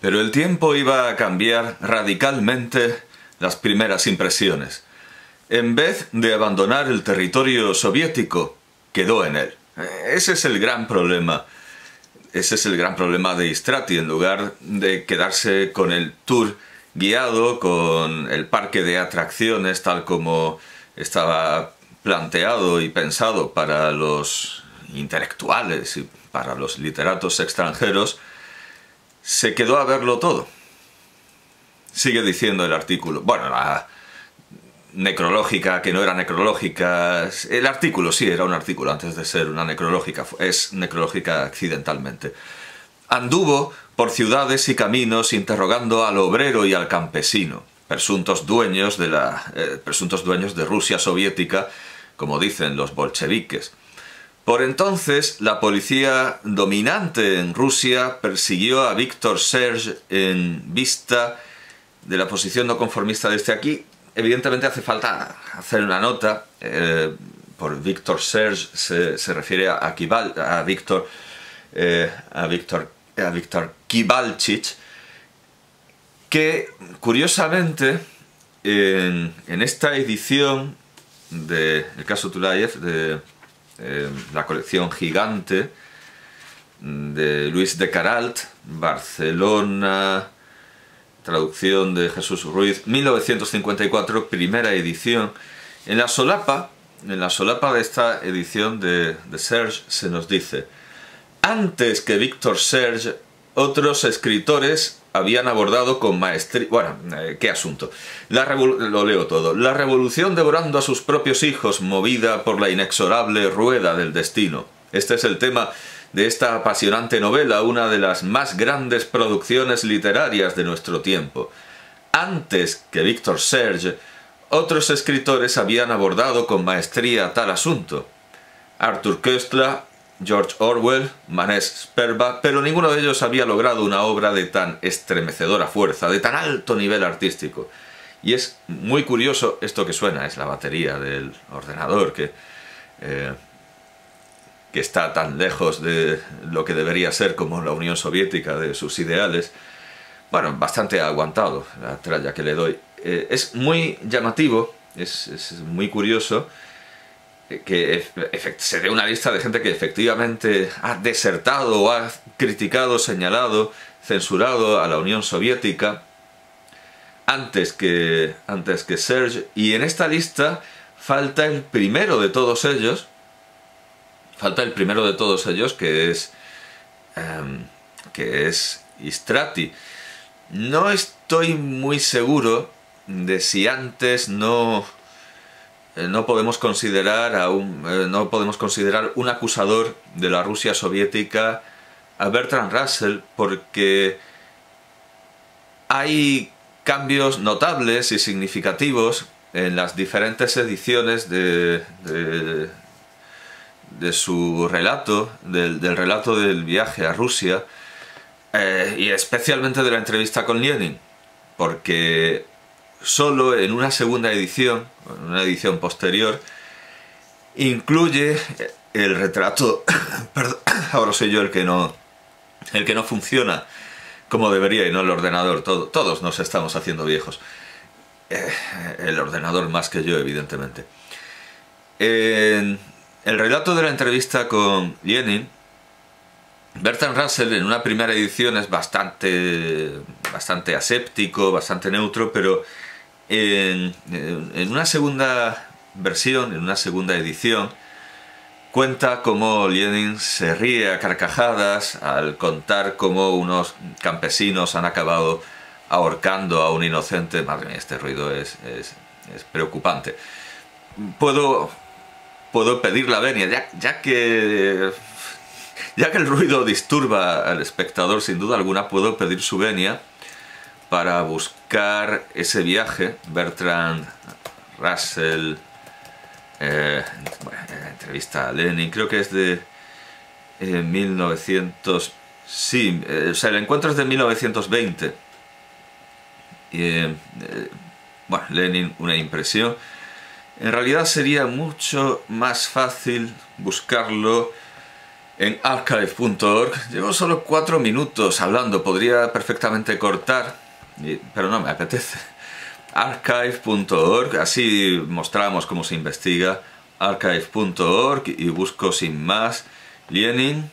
Pero el tiempo iba a cambiar radicalmente las primeras impresiones. En vez de abandonar el territorio soviético, quedó en él. Ese es el gran problema. Ese es el gran problema de Istrati. En lugar de quedarse con el tour guiado, con el parque de atracciones tal como estaba planteado y pensado para los intelectuales y para los literatos extranjeros, se quedó a verlo todo. Sigue diciendo el artículo. Bueno, la necrológica, que no era necrológica. El artículo sí era un artículo antes de ser una necrológica. Es necrológica accidentalmente. Anduvo por ciudades y caminos interrogando al obrero y al campesino, presuntos dueños de, la, eh, presuntos dueños de Rusia soviética, como dicen los bolcheviques. Por entonces, la policía dominante en Rusia persiguió a Víctor Serge en vista de la posición no conformista de este aquí. Evidentemente hace falta hacer una nota. Eh, por Víctor Serge se, refiere a, a Víctor eh, a Víctor a Víctor Kibalchich que curiosamente en, en esta edición de el caso Tulayev de eh, la colección gigante de Luis de Caralt, Barcelona, traducción de Jesús Ruiz, 1954, primera edición. En la solapa, en la solapa de esta edición de, de Serge se nos dice, antes que Víctor Serge, otros escritores habían abordado con maestría... Bueno, eh, qué asunto. La Lo leo todo. La revolución devorando a sus propios hijos, movida por la inexorable rueda del destino. Este es el tema de esta apasionante novela, una de las más grandes producciones literarias de nuestro tiempo. Antes que Víctor Serge, otros escritores habían abordado con maestría tal asunto. Arthur Köstler, George Orwell, Manés Sperba, pero ninguno de ellos había logrado una obra de tan estremecedora fuerza, de tan alto nivel artístico. Y es muy curioso esto que suena, es la batería del ordenador que, eh, que está tan lejos de lo que debería ser como la Unión Soviética, de sus ideales. Bueno, bastante aguantado la tralla que le doy. Eh, es muy llamativo, es muy curioso que se dé una lista de gente que efectivamente ha desertado o ha criticado, señalado, censurado a la Unión Soviética antes que, antes que Serge. Y en esta lista falta el primero de todos ellos, falta el primero de todos ellos que es, em, que es Istrati. No estoy muy seguro de si antes no no podemos considerar a un, eh, no podemos considerar un acusador de la Rusia soviética a Bertrand Russell porque hay cambios notables y significativos en las diferentes ediciones de, de, su relato, del, relato del viaje a Rusia eh, y especialmente de la entrevista con Lenin porque solo en una segunda edición, en una edición posterior, incluye el retrato, perdón, ahora soy yo el que no, el que no funciona como debería y no el ordenador, todos nos estamos haciendo viejos. Eh, el ordenador más que yo, evidentemente. En el relato de la entrevista con Lenin, Bertrand Russell en una primera edición es bastante, bastante aséptico, bastante neutro, pero en, una segunda versión, en una segunda edición, cuenta cómo Lenin se ríe a carcajadas al contar cómo unos campesinos han acabado ahorcando a un inocente. Madre mía, este ruido es, preocupante. Puedo, puedo pedir la venia, ya, que, ya que el ruido disturba al espectador sin duda alguna, puedo pedir su venia para buscar ese viaje, Bertrand Russell, eh, entrevista a Lenin, creo que es de 1900, eh, sí, eh, o sea, el encuentro es de 1920. Y, bueno, Lenin, una impresión. En realidad sería mucho más fácil buscarlo en archive.org. Llevo solo cuatro minutos hablando, podría perfectamente cortar, pero no me apetece. archive.org, así mostramos cómo se investiga. archive.org y busco sin más Lenin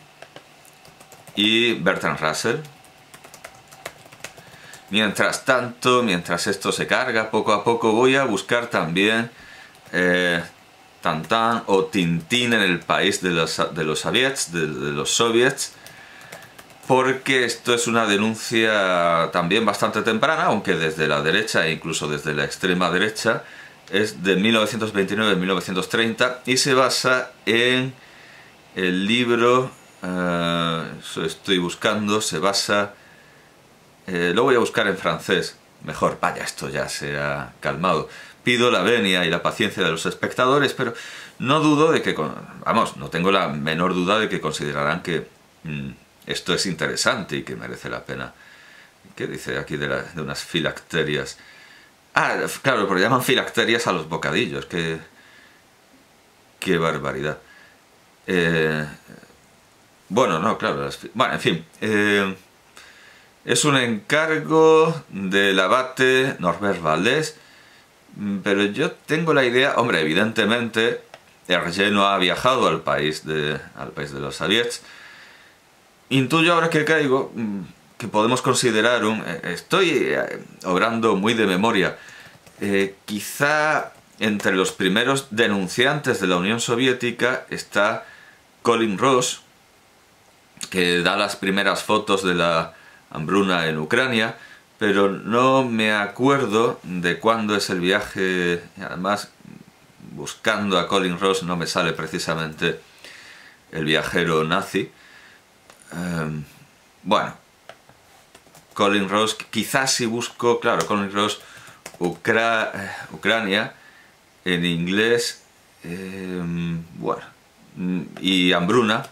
y Bertrand Russell. Mientras tanto, mientras esto se carga poco a poco, voy a buscar también eh, Tantan o Tintín en el país de los, de los soviets, de, los soviets, porque esto es una denuncia también bastante temprana, aunque desde la derecha e incluso desde la extrema derecha, es de 1929-1930 y se basa en el libro, uh, estoy buscando, se basa, eh, lo voy a buscar en francés, mejor, vaya, esto ya se ha calmado. Pido la venia y la paciencia de los espectadores, pero no dudo de que, vamos, no tengo la menor duda de que considerarán que mm, esto es interesante y que merece la pena. ¿Qué dice aquí de, unas filacterias? Ah, claro, pero llaman filacterias a los bocadillos, qué, qué barbaridad. Eh, bueno, no, claro, bueno, en fin. Eh, es un encargo del abate Norbert Valdés pero yo tengo la idea, hombre, evidentemente Hergé no ha viajado al país de, al país de los soviets. Intuyo ahora que caigo mm, que podemos considerar un... Eh, estoy eh, obrando muy de memoria. Eh, quizá entre los primeros denunciantes de la Unión Soviética está Colin Ross, que da las primeras fotos de la hambruna en Ucrania, pero no me acuerdo de cuándo es el viaje, además buscando a Colin Ross no me sale precisamente el viajero nazi. Em, bueno, Colin Ross, quizás si busco, claro, Colin Ross, eh, Ucrania, en inglés, em, bueno, y Hambruna,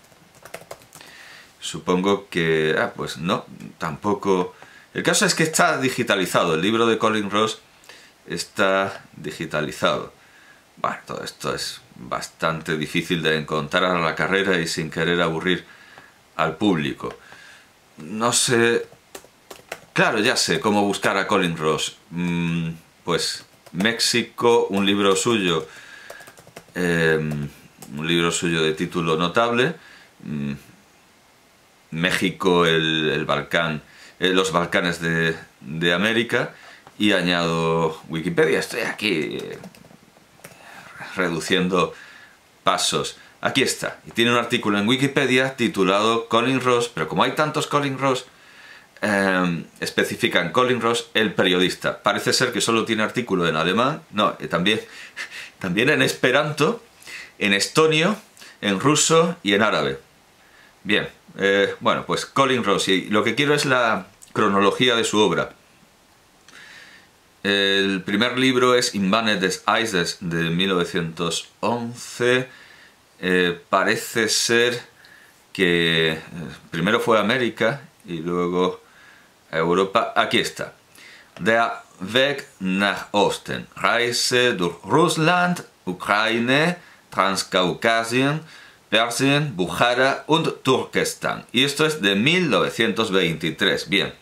supongo que, ah, pues no, tampoco el caso es que está digitalizado, el libro de Colin Ross está digitalizado. Bueno, todo esto es bastante difícil de encontrar a la carrera y sin querer aburrir al público. No sé... Claro, ya sé cómo buscar a Colin Ross. Mm, pues México, un libro suyo, em, un libro suyo de título notable. Mm, México, el, el Balcán eh, los Balcanes de, América y añado Wikipedia. Estoy aquí eh, reduciendo pasos. Aquí está. Y tiene un artículo en Wikipedia titulado Colin Ross, pero como hay tantos Colin Ross, em, especifican Colin Ross, el periodista. Parece ser que solo tiene artículo en alemán, no, eh, también, también en esperanto, en estonio, en ruso y en árabe. Bien, eh, bueno, pues Colin Rossi. Lo que quiero es la cronología de su obra. El primer libro es Invane des Eises de 1911. Eh, parece ser que eh, primero fue América y luego Europa. Aquí está. Der Weg nach Osten. Reise durch Russland, Ukraine, Transkaukasien, Persien, Bukhara und Turkestán. Y esto es de 1923. Bien,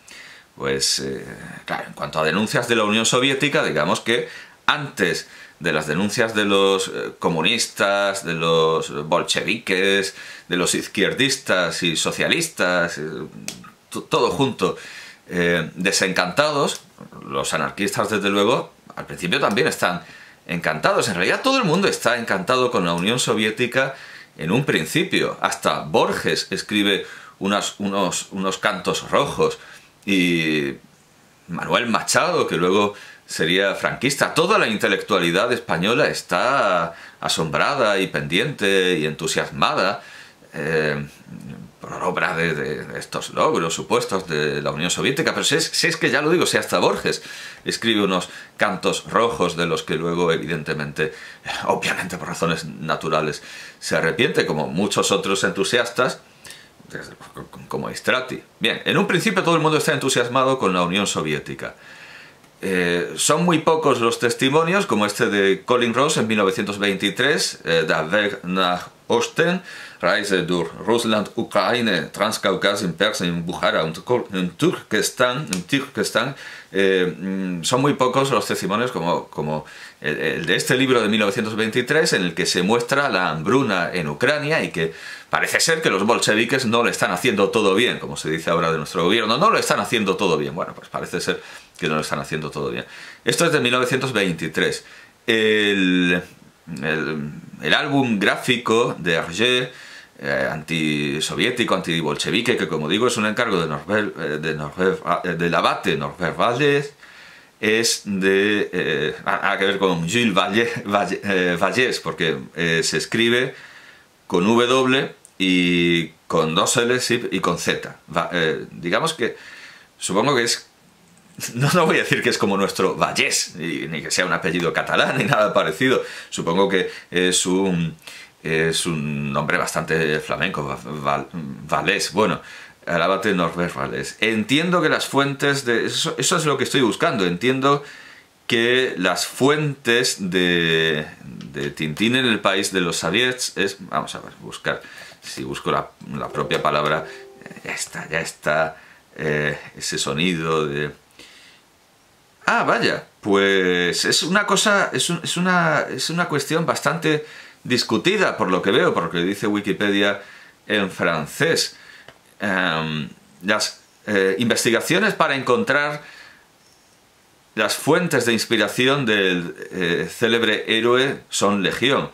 pues eh, claro, en cuanto a denuncias de la Unión Soviética, digamos que antes de las denuncias de los eh, comunistas, de los bolcheviques, de los izquierdistas y socialistas, eh, todo junto, desencantados, los anarquistas desde luego, al principio también están encantados. En realidad todo el mundo está encantado con la Unión Soviética en un principio. Hasta Borges escribe unos, unos cantos rojos y Manuel Machado, que luego sería franquista. Toda la intelectualidad española está asombrada y pendiente y entusiasmada eh, por obra de, estos logros supuestos de la Unión Soviética. Pero si es, que ya lo digo, si hasta Borges escribe unos cantos rojos de los que luego, evidentemente, obviamente por razones naturales, se arrepiente, como muchos otros entusiastas, como Istrati. Bien, en un principio todo el mundo está entusiasmado con la Unión Soviética. Eh, son muy pocos los testimonios, como este de Colin Ross en 1923, eh, Osten, Reise durch Russland, Ukraine, Transkaukasien, Persien, Bukhara, en Turkestán, eh, mm, son muy pocos los testimonios como, como el, de este libro de 1923 en el que se muestra la hambruna en Ucrania y que parece ser que los bolcheviques no le están haciendo todo bien, como se dice ahora de nuestro gobierno, no lo están haciendo todo bien. Bueno, pues parece ser que no lo están haciendo todo bien. Esto es de 1923. El, el, álbum gráfico de Hergé, eh, antisoviético, antibolchevique, que como digo es un encargo de Norbert, eh, de Norbert, eh, del abate Norbert Vallès, es de... Eh, que ver con Gilles Vallès, porque se escribe con W y con dos L y con Z. digamos que supongo que es no, no voy a decir que es como nuestro Vallés, ni que sea un apellido catalán, ni nada parecido. Supongo que es un, es un nombre bastante flamenco, Valés. Bueno, el abate Norbert Valés. Entiendo que las fuentes de... Eso, es lo que estoy buscando. Entiendo que las fuentes de, de Tintín en el país de los Soviets es... Vamos a ver, buscar. Si busco la, propia palabra, ya está, ya está eh, ese sonido de Ah, vaya, pues es una cosa, es, una, es una cuestión bastante discutida por lo que veo, por lo que dice Wikipedia en francés. Em, las eh, investigaciones para encontrar las fuentes de inspiración del eh, célebre héroe son legión.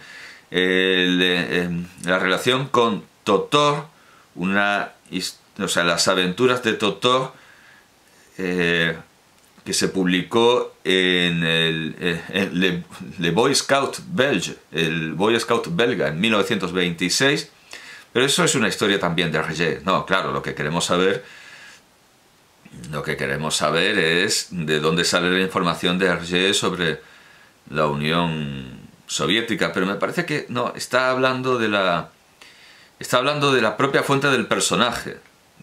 Em, la relación con Totor, una, o sea, las aventuras de Totor, eh, que se publicó en el, eh, Le, Boy Scout Belge, el Boy Scout belga, en 1926. Pero eso es una historia también de Hergé. No, claro, lo que queremos saber... Lo que queremos saber es de dónde sale la información de Hergé sobre la Unión Soviética, pero me parece que no, está hablando de la está hablando de la propia fuente del personaje.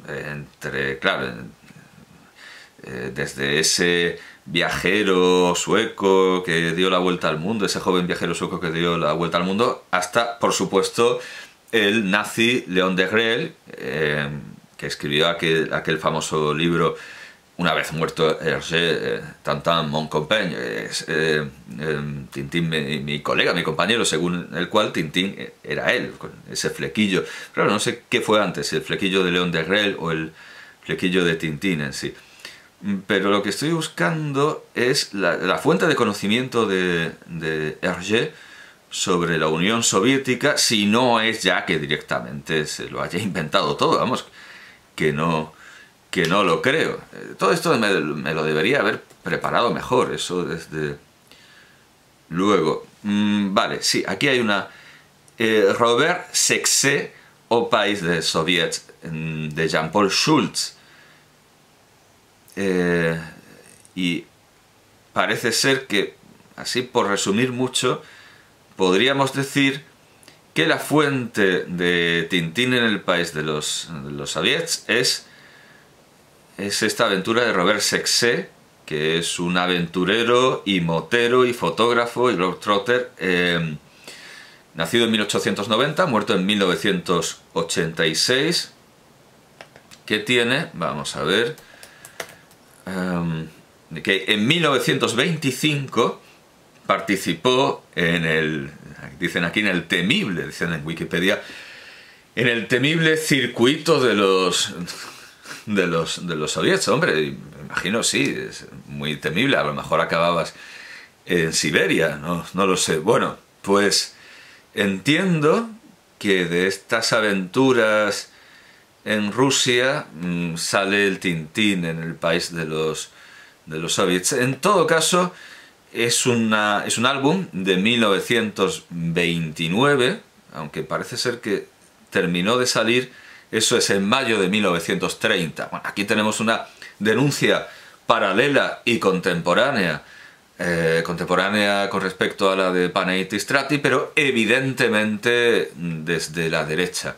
Entre, claro, eh, desde ese viajero sueco que dio la vuelta al mundo, ese joven viajero sueco que dio la vuelta al mundo, hasta, por supuesto, el nazi León de Grel, eh, que escribió aquel, famoso libro una vez muerto Hergé, eh, Tantan Compagne, Tintín, mi, mi, colega, mi compañero, según el cual Tintín era él, con ese flequillo. Claro, no sé qué fue antes, el flequillo de León de Grel o el flequillo de Tintín en sí. Pero lo que estoy buscando es la, fuente de conocimiento de, de, Hergé sobre la Unión Soviética, si no es ya que directamente se lo haya inventado todo, vamos, que no, que no lo creo. Eh, todo esto me, lo debería haber preparado mejor, eso desde... Luego, mm, vale, sí, aquí hay una... Eh, Robert Sexé, o País de Soviets, de Jean-Paul Schultz, eh, y parece ser que, así por resumir mucho, podríamos decir que la fuente de Tintín en el país de los, los Soviets es, es esta aventura de Robert Sexé, que es un aventurero y motero y fotógrafo y globetrotter, eh, nacido en 1890, muerto en 1986, que tiene, vamos a ver, Que en 1925 participó en el, dicen aquí en el temible, dicen en Wikipedia, en el temible circuito de los de los de los soviets, hombre, imagino sí, es muy temible, a lo mejor acababas en Siberia, no, no lo sé. Bueno, pues entiendo que de estas aventuras en Rusia mm, sale el Tintín en el país de los, de los soviets. En todo caso, es, una, es un álbum de 1929, aunque parece ser que terminó de salir, eso es en mayo de 1930. Bueno, aquí tenemos una denuncia paralela y contemporánea, eh, contemporánea con respecto a la de Panay Strati, pero evidentemente desde la derecha.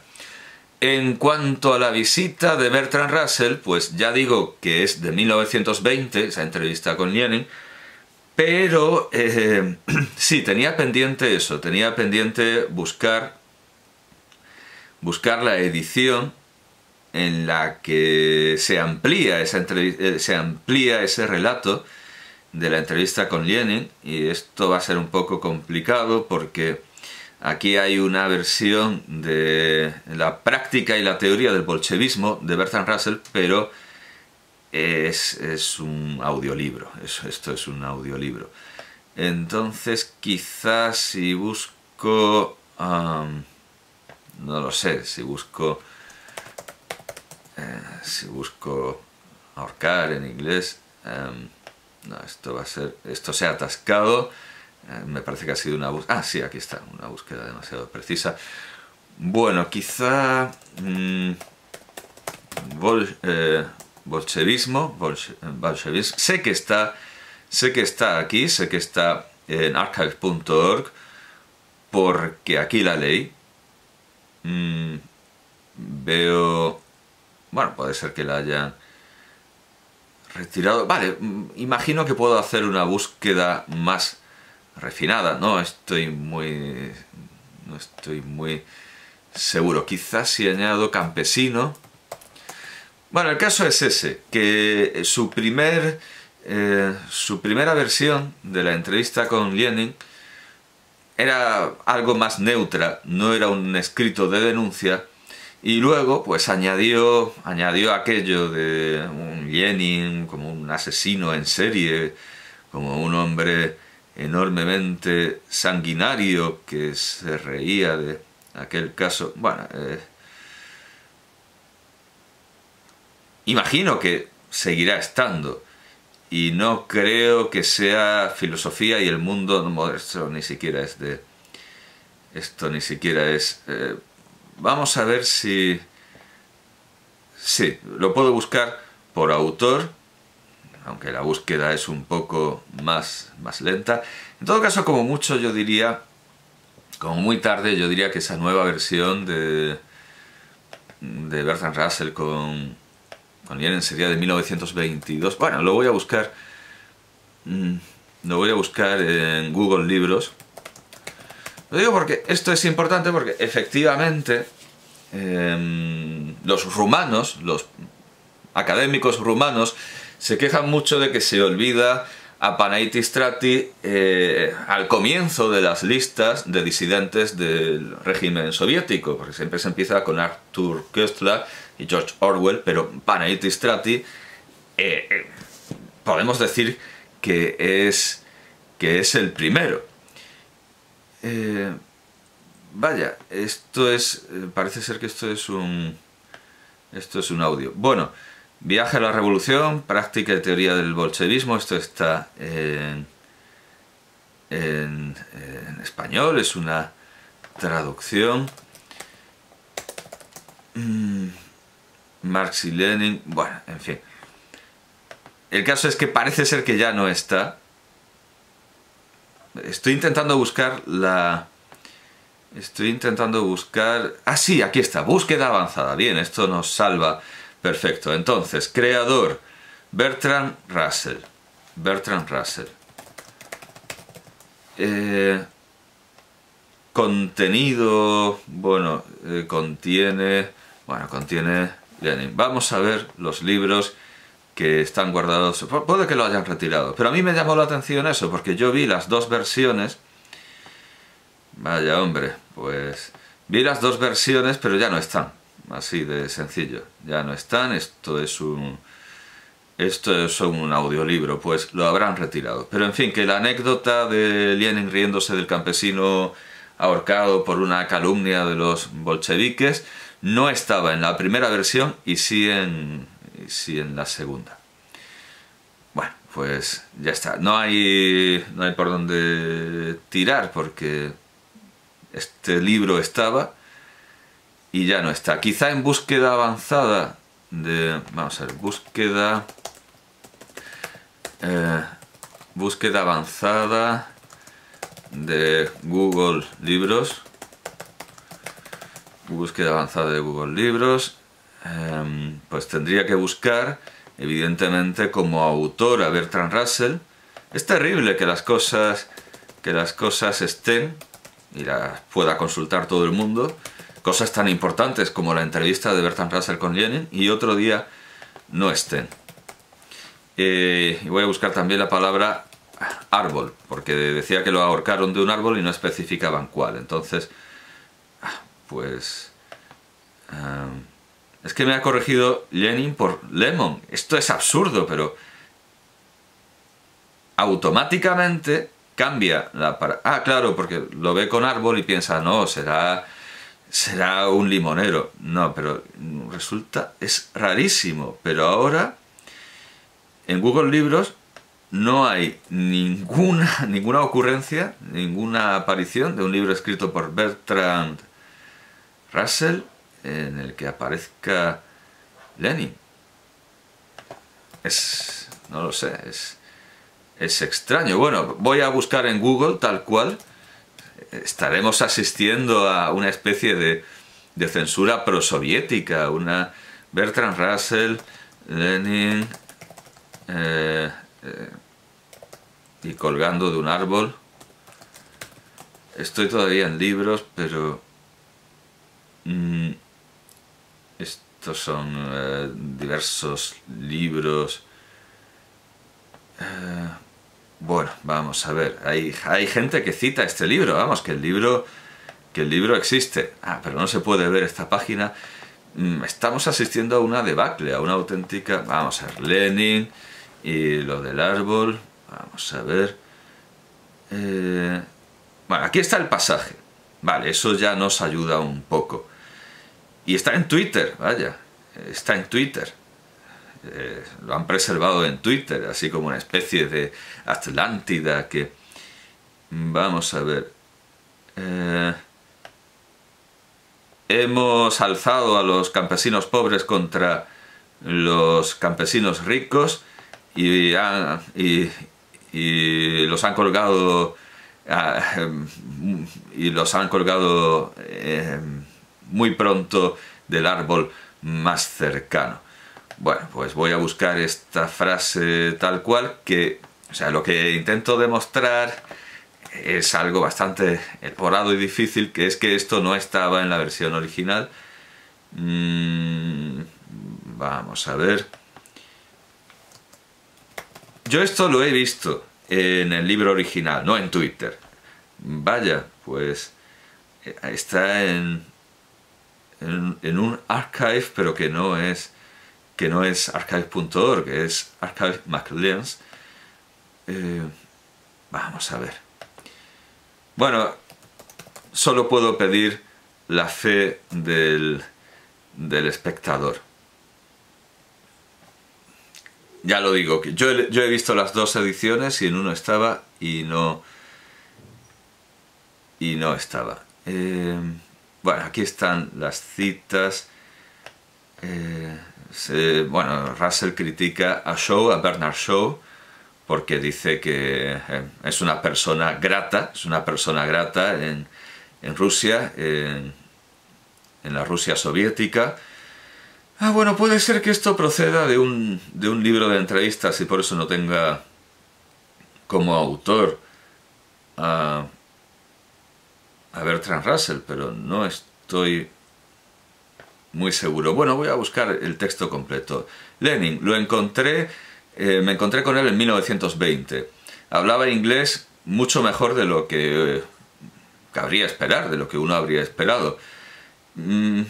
En cuanto a la visita de Bertrand Russell, pues ya digo que es de 1920, esa entrevista con Lenin, pero eh, sí, tenía pendiente eso, tenía pendiente buscar buscar la edición en la que se amplía, esa eh, se amplía ese relato de la entrevista con Lenin y esto va a ser un poco complicado porque aquí hay una versión de la práctica y la teoría del bolchevismo de Bertrand Russell, pero es, un audiolibro, esto es un audiolibro. Entonces quizás si busco... no lo sé, si busco... Eh, si busco ahorcar en inglés... Em, no, esto va a ser... Esto se ha atascado. Eh, me parece que ha sido una búsqueda... Ah, sí, aquí está, una búsqueda demasiado precisa. Bueno, quizá... Mm, eh, bolchevismo, bolchevismo, sé que está, sé que está aquí, sé que está en archive.org, porque aquí la ley. Mm, veo, bueno, puede ser que la hayan retirado. Vale, mm, imagino que puedo hacer una búsqueda más refinada, no estoy muy, no estoy muy seguro. Quizás si añado campesino, bueno, el caso es ese, que su, primer, eh, su primera versión de la entrevista con Lenin era algo más neutra, no era un escrito de denuncia, y luego pues añadió, añadió aquello de un Lenin como un asesino en serie, como un hombre enormemente sanguinario que se reía de aquel caso. Bueno, eh, imagino que seguirá estando. Y no creo que sea filosofía y el mundo moderno, ni siquiera es de... Esto ni siquiera es... Eh, vamos a ver si... Sí, lo puedo buscar por autor, aunque la búsqueda es un poco más, más lenta. En todo caso, como mucho yo diría, como muy tarde, yo diría que esa nueva versión de, de Bertrand Russell con, con sería de 1922. Bueno, lo voy a buscar. Mm, lo voy a buscar en Google Libros. Lo digo porque esto es importante porque efectivamente em, los rumanos, los académicos rumanos, se quejan mucho de que se olvida a Panaitis Strati eh, al comienzo de las listas de disidentes del régimen soviético, porque siempre se empieza con Arthur Köstler y George Orwell, pero Panayoti Strati eh, eh, podemos decir que es, que es el primero. Vaya, esto es, parece ser que esto es un, esto es un audio. Bueno, Viaje a la Revolución, práctica y teoría del bolchevismo, esto está en, en, español, es una traducción. Mm, Marx y Lenin, bueno, en fin. El caso es que parece ser que ya no está. Estoy intentando buscar la... Estoy intentando buscar... Ah, sí, aquí está. Búsqueda avanzada. Bien, esto nos salva. Perfecto. Entonces, creador. Bertrand Russell. Bertrand Russell. Eh, contenido... Bueno, eh, contiene... Bueno, contiene Vamos a ver los libros que están guardados. Puede que lo hayan retirado, pero a mí me llamó la atención eso, porque yo vi las dos versiones. Vaya hombre, pues vi las dos versiones, pero ya no están. Así de sencillo, ya no están. Esto es un esto es un audiolibro, pues lo habrán retirado. Pero en fin, que la anécdota de Lenin riéndose del campesino ahorcado por una calumnia de los bolcheviques no estaba en la primera versión y sí en, en la segunda. Bueno, pues ya está. No hay, no hay por dónde tirar porque este libro estaba y ya no está. Quizá en búsqueda avanzada de... Vamos a ver, búsqueda... Eh, búsqueda avanzada de Google Libros búsqueda avanzada de Google Libros, em, pues tendría que buscar, evidentemente, como autor a Bertrand Russell. Es terrible que las cosas, que las cosas estén y las pueda consultar todo el mundo, cosas tan importantes como la entrevista de Bertrand Russell con Lenin y otro día no estén. Eh, y voy a buscar también la palabra árbol, porque decía que lo ahorcaron de un árbol y no especificaban cuál. Entonces, pues... Um, es que me ha corregido Lenin por Lemon. Esto es absurdo, pero automáticamente cambia la... Ah, claro, porque lo ve con árbol y piensa, no, será, será un limonero. No, pero resulta, es rarísimo. Pero ahora, en Google Libros, no hay ninguna, ninguna ocurrencia, ninguna aparición de un libro escrito por Bertrand Russell en el que aparezca Lenin. Es, no lo sé, es, es extraño. Bueno, voy a buscar en Google tal cual. Estaremos asistiendo a una especie de, de censura prosoviética, una Bertrand Russell, Lenin, eh, eh, y colgando de un árbol. Estoy todavía en libros, pero... Mm, estos son eh, diversos libros. Bueno, vamos a ver. Hay, hay gente que cita este libro. Vamos, que el libro, que el libro existe. Ah, pero no se puede ver esta página. Mm, estamos asistiendo a una debacle, a una auténtica... Vamos a ver, Lenin y lo del árbol. Vamos a ver. Eh, bueno, aquí está el pasaje. Vale, eso ya nos ayuda un poco. Y está en Twitter, vaya, está en Twitter. Eh, lo han preservado en Twitter, así como una especie de Atlántida que... Vamos a ver. Eh, hemos alzado a los campesinos pobres contra los campesinos ricos y, los han colgado ah, y los han colgado eh, muy pronto del árbol más cercano. Bueno, pues voy a buscar esta frase tal cual que, o sea, lo que intento demostrar es algo bastante elaborado y difícil, que es que esto no estaba en la versión original. Mm, vamos a ver. Yo esto lo he visto en el libro original, no en Twitter. Vaya, pues eh, está en en, un archive, pero que no es que no es archive.org, que es archive Macleans. Eh, vamos a ver. Bueno, solo puedo pedir la fe del, del espectador. Ya lo digo, yo, yo he visto las dos ediciones y en uno estaba y no y no estaba. Eh, bueno, aquí están las citas. Eh, bueno, Russell critica a Shaw, a Bernard Shaw, porque dice que eh, es una persona grata, es una persona grata en, Rusia, en, la Rusia soviética. Ah, bueno, puede ser que esto proceda de un, de un libro de entrevistas y por eso no tenga como autor a a Bertrand Russell, pero no estoy muy seguro. Bueno, voy a buscar el texto completo. Lenin, lo encontré, eh, me encontré con él en 1920. Hablaba inglés mucho mejor de lo que eh, cabría esperar, de lo que uno habría esperado. Mm,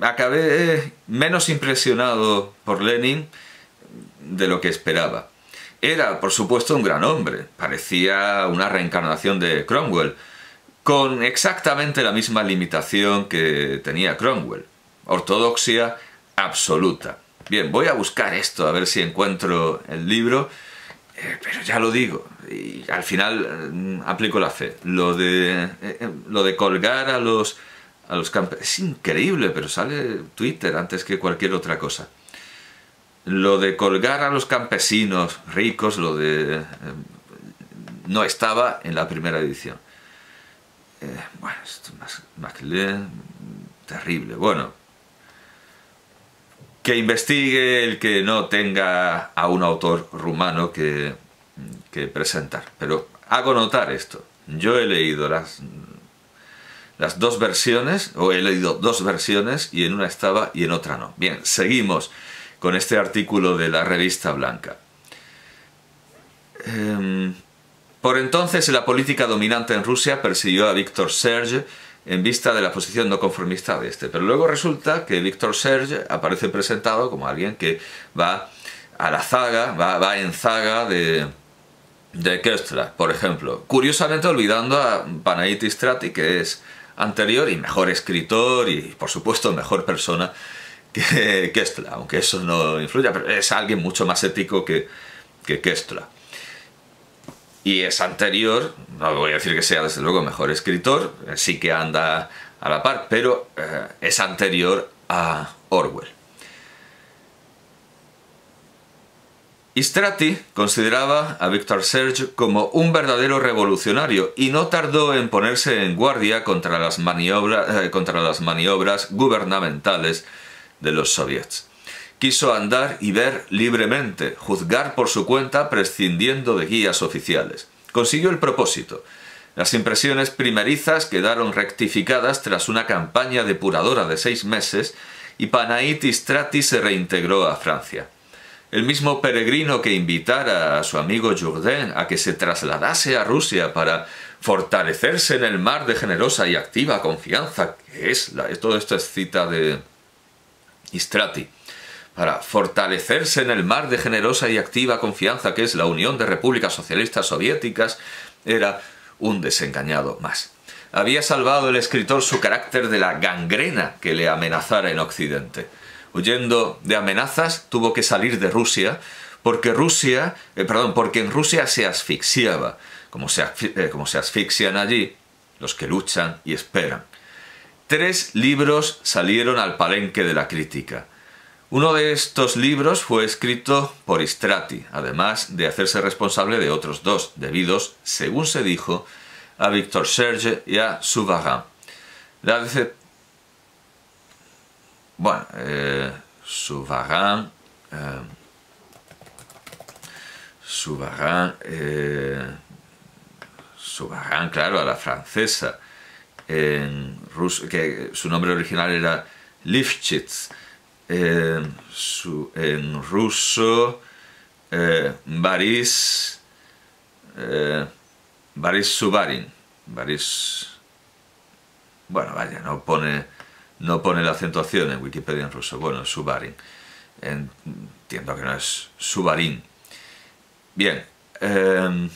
acabé menos impresionado por Lenin de lo que esperaba. Era, por supuesto, un gran hombre. Parecía una reencarnación de Cromwell con exactamente la misma limitación que tenía Cromwell. Ortodoxia absoluta. Bien, voy a buscar esto, a ver si encuentro el libro, eh, pero ya lo digo, y al final mm, aplico la fe. Lo de, eh, eh, lo de colgar a los, a los campesinos es increíble, pero sale Twitter antes que cualquier otra cosa. Lo de colgar a los campesinos ricos, lo de... no estaba en la primera edición. Bueno, esto es más, terrible. Bueno, que investigue el que no tenga a un autor rumano que, que presentar. Pero hago notar esto. Yo he leído las, las dos versiones, o he leído dos versiones, y en una estaba y en otra no. Bien, seguimos con este artículo de la revista Blanca. Em, por entonces la política dominante en Rusia persiguió a Víctor Serge en vista de la posición no conformista de este. Pero luego resulta que Víctor Serge aparece presentado como alguien que va a la zaga, va, en zaga de, de por ejemplo. Curiosamente olvidando a Panayiti Strati, que es anterior y mejor escritor y por supuesto mejor persona que Kessler, aunque eso no influya, pero es alguien mucho más ético que, que Kessler. Y es anterior, no voy a decir que sea desde luego mejor escritor, sí que anda a la par, pero eh, es anterior a Orwell. Istrati consideraba a Victor Serge como un verdadero revolucionario y no tardó en ponerse en guardia contra las, eh, contra las maniobras gubernamentales de los soviets. Quiso andar y ver libremente, juzgar por su cuenta prescindiendo de guías oficiales. Consiguió el propósito. Las impresiones primerizas quedaron rectificadas tras una campaña depuradora de seis meses y Panait Istrati se reintegró a Francia. El mismo peregrino que invitara a su amigo Jourdain a que se trasladase a Rusia para fortalecerse en el mar de generosa y activa confianza, que es la, todo esto es cita de Istrati, para fortalecerse en el mar de generosa y activa confianza que es la Unión de Repúblicas Socialistas Soviéticas, era un desengañado más. Había salvado el escritor su carácter de la gangrena que le amenazara en Occidente huyendo de amenazas, tuvo que salir de Rusia, porque Rusia, eh, perdón, porque en Rusia se asfixiaba, como se, eh, como se asfixian allí los que luchan y esperan. Tres libros salieron al palenque de la crítica. Uno de estos libros fue escrito por Istrati, además de hacerse responsable de otros dos, debidos, según se dijo, a Victor Serge y a Souvarin. La, bueno, eh, Souvarin, eh, eh, claro, a la francesa, en ruso, que su nombre original era Lifchitz, en ruso, eh, Baris, eh, Baris Subarin, bueno, vaya, no pone no pone la acentuación en Wikipedia en ruso. Bueno, Subarin. Entiendo que no es Subarin. Bien. Em,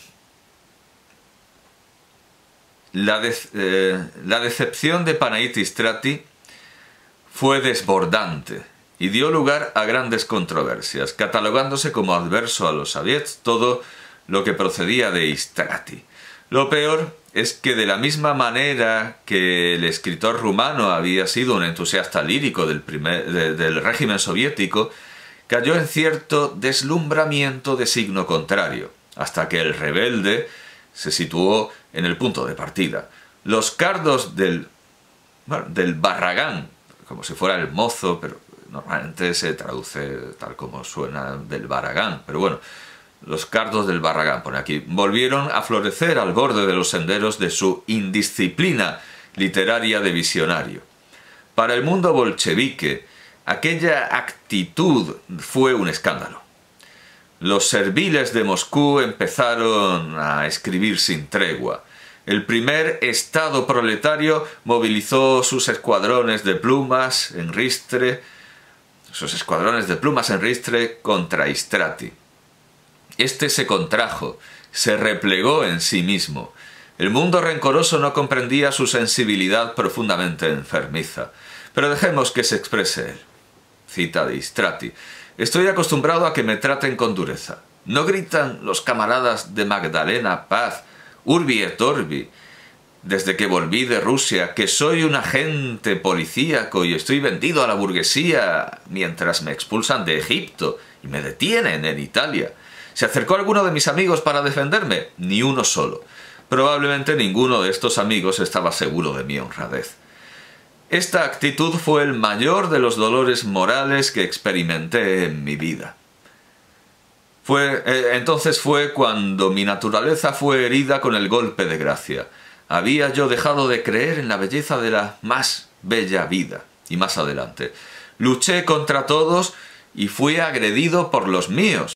la, eh, la, decepción de Panaitis Strati fue desbordante y dio lugar a grandes controversias, catalogándose como adverso a los soviets todo lo que procedía de Istrati. Lo peor es que de la misma manera que el escritor rumano había sido un entusiasta lírico del, del régimen soviético, cayó en cierto deslumbramiento de signo contrario, hasta que el rebelde se situó en el punto de partida. Los cardos del, del Barragán, como si fuera el mozo, pero normalmente se traduce tal como suena del Barragán, pero bueno, los cardos del Barragán, pone aquí, volvieron a florecer al borde de los senderos de su indisciplina literaria de visionario. Para el mundo bolchevique, aquella actitud fue un escándalo. Los serviles de Moscú empezaron a escribir sin tregua. El primer Estado proletario movilizó sus escuadrones de plumas en ristre, sus escuadrones de plumas en ristre contra Istrati. Este se contrajo, se replegó en sí mismo. El mundo rencoroso no comprendía su sensibilidad profundamente enfermiza. Pero dejemos que se exprese él. Cita de Istrati. Estoy acostumbrado a que me traten con dureza. ¿No gritan los camaradas de Magdalena Paz, Urbi et Orbi, desde que volví de Rusia, que soy un agente policíaco y estoy vendido a la burguesía mientras me expulsan de Egipto y me detienen en Italia? ¿Se acercó alguno de mis amigos para defenderme? Ni uno solo. Probablemente ninguno de estos amigos estaba seguro de mi honradez. Esta actitud fue el mayor de los dolores morales que experimenté en mi vida. Fue, eh, entonces fue cuando mi naturaleza fue herida con el golpe de gracia. Había yo dejado de creer en la belleza de la más bella vida. Y más adelante, luché contra todos y fui agredido por los míos.